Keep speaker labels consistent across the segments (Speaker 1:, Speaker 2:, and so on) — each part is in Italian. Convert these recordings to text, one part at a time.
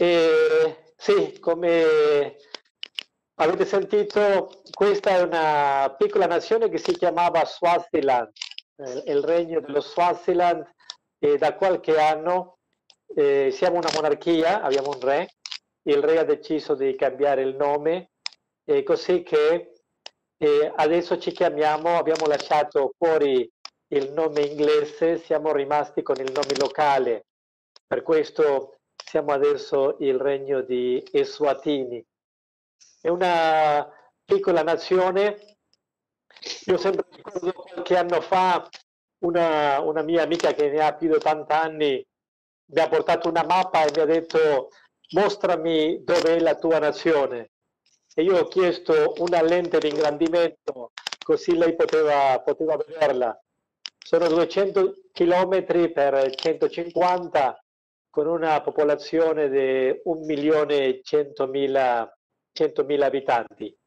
Speaker 1: E, sì, come avete sentito, questa è una piccola nazione che si chiamava Swaziland, eh, il regno dello Swaziland, e da qualche anno eh, siamo una monarchia, abbiamo un re, il re ha deciso di cambiare il nome, e così che eh, adesso ci chiamiamo, abbiamo lasciato fuori il nome inglese, siamo rimasti con il nome locale, per questo siamo adesso il regno di Eswatini. È una piccola nazione, io sempre ricordo qualche anno fa una, una mia amica che ne ha più di 80 anni mi ha portato una mappa e mi ha detto mostrami dove è la tua nazione. E io ho chiesto una lente di ingrandimento così lei poteva, poteva vederla. Sono 200 km per 150 con una popolazione di 1 milione e 100 mila abitanti.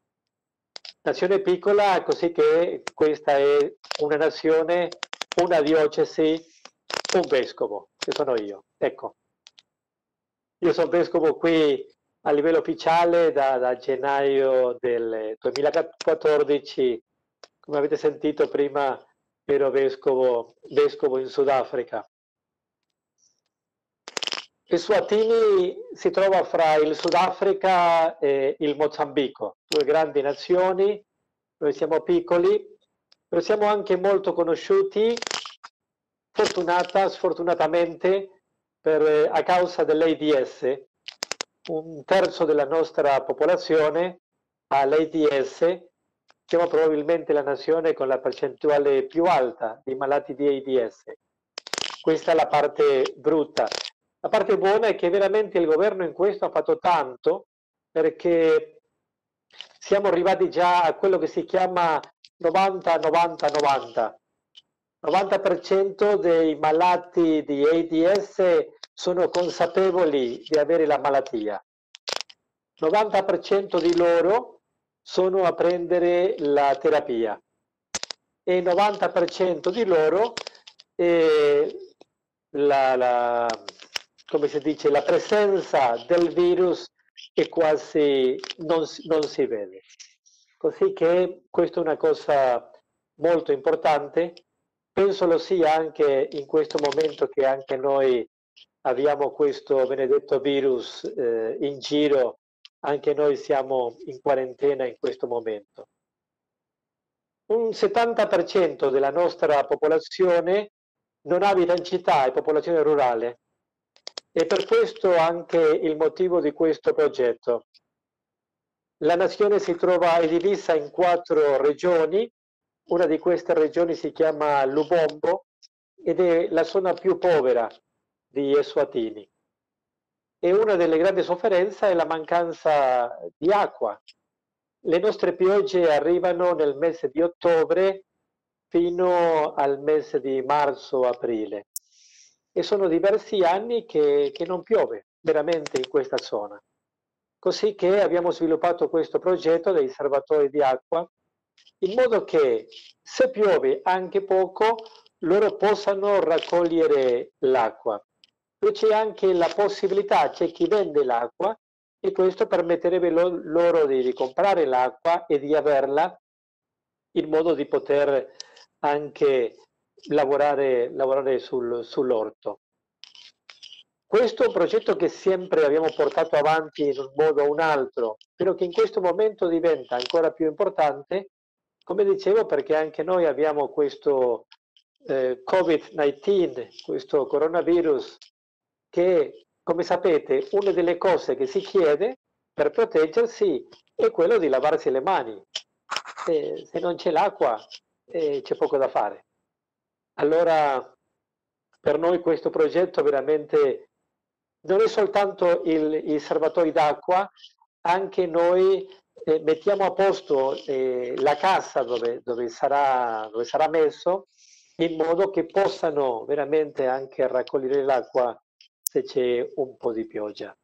Speaker 1: Nazione piccola, così che questa è una nazione, una diocesi, un vescovo, che sono io. Ecco, io sono vescovo qui a livello ufficiale da, da gennaio del 2014, come avete sentito prima ero vescovo, vescovo in Sudafrica. Il si trova fra il Sudafrica e il Mozambico, due grandi nazioni, noi siamo piccoli, però siamo anche molto conosciuti, fortunata, sfortunatamente, per, a causa dell'AIDS. Un terzo della nostra popolazione ha l'AIDS, siamo probabilmente la nazione con la percentuale più alta di malati di AIDS. Questa è la parte brutta. La parte buona è che veramente il governo in questo ha fatto tanto perché siamo arrivati già a quello che si chiama 90-90-90. 90% dei malati di AIDS sono consapevoli di avere la malattia. 90% di loro sono a prendere la terapia e il 90% di loro eh, la, la, come si dice, la presenza del virus è quasi non, non si vede. Così che questa è una cosa molto importante, penso lo sia anche in questo momento che anche noi abbiamo questo benedetto virus eh, in giro, anche noi siamo in quarantena in questo momento. Un 70% della nostra popolazione non abita in città, è popolazione rurale. E per questo anche il motivo di questo progetto. La nazione si trova divisa in quattro regioni, una di queste regioni si chiama Lubombo ed è la zona più povera di Eswatini. E una delle grandi sofferenze è la mancanza di acqua. Le nostre piogge arrivano nel mese di ottobre fino al mese di marzo-aprile e sono diversi anni che, che non piove veramente in questa zona. Così che abbiamo sviluppato questo progetto dei serbatoi di acqua in modo che se piove anche poco loro possano raccogliere l'acqua. Poi c'è anche la possibilità, c'è chi vende l'acqua e questo permetterebbe lo, loro di, di comprare l'acqua e di averla in modo di poter anche lavorare, lavorare sul, sull'orto. Questo progetto che sempre abbiamo portato avanti in un modo o un altro, però che in questo momento diventa ancora più importante, come dicevo, perché anche noi abbiamo questo eh, Covid-19, questo coronavirus, che, come sapete, una delle cose che si chiede per proteggersi è quello di lavarsi le mani. Se, se non c'è l'acqua, eh, c'è poco da fare. Allora, per noi questo progetto veramente non è soltanto il, il serbatoi d'acqua, anche noi eh, mettiamo a posto eh, la cassa dove, dove, sarà, dove sarà messo in modo che possano veramente anche raccogliere l'acqua se c'è un po' di pioggia.